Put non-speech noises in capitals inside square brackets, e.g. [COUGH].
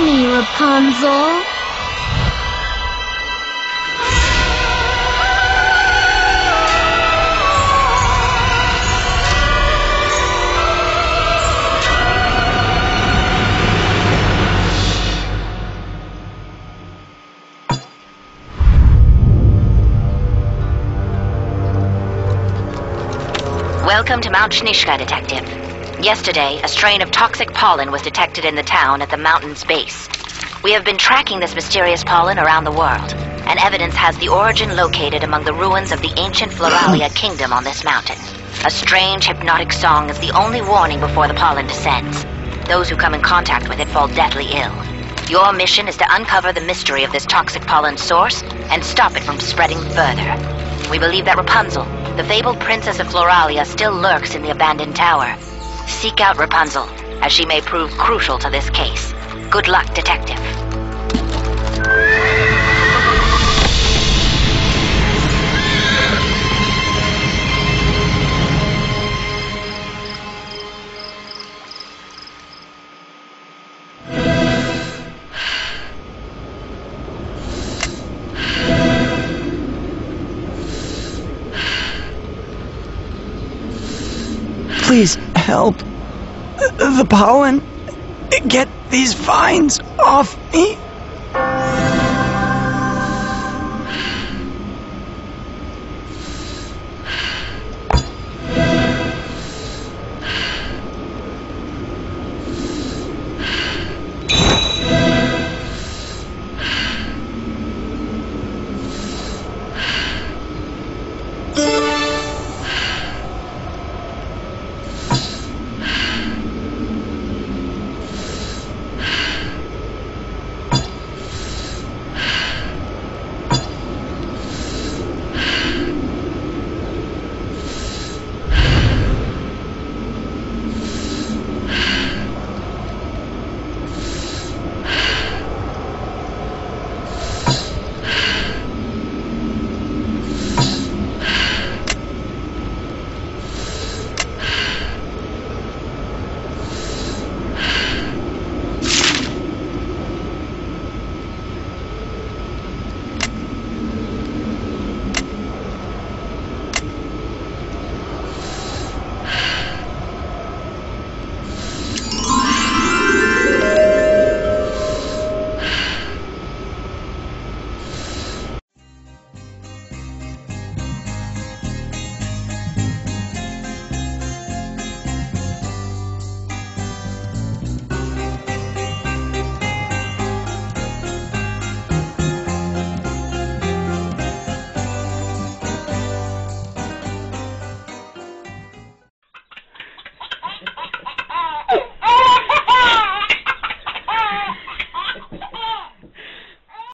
me, Rapunzel. Welcome to Mount Shnishka, Detective. Yesterday, a strain of toxic pollen was detected in the town at the mountain's base. We have been tracking this mysterious pollen around the world, and evidence has the origin located among the ruins of the ancient Floralia [COUGHS] kingdom on this mountain. A strange hypnotic song is the only warning before the pollen descends. Those who come in contact with it fall deathly ill. Your mission is to uncover the mystery of this toxic pollen source and stop it from spreading further. We believe that Rapunzel, the fabled princess of Floralia, still lurks in the abandoned tower. Seek out Rapunzel, as she may prove crucial to this case. Good luck, Detective. Please help. The pollen. Get these vines off me.